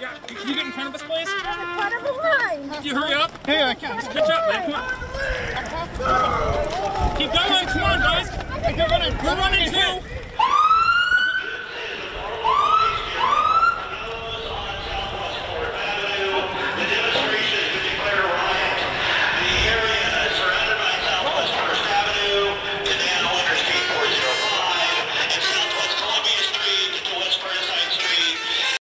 Yeah, can you get in front of us, please? In Front of the line. Can you hurry up? Hey, I can't. Catch up, man. Come on. Keep going. Come on, guys. We're running. We're running too.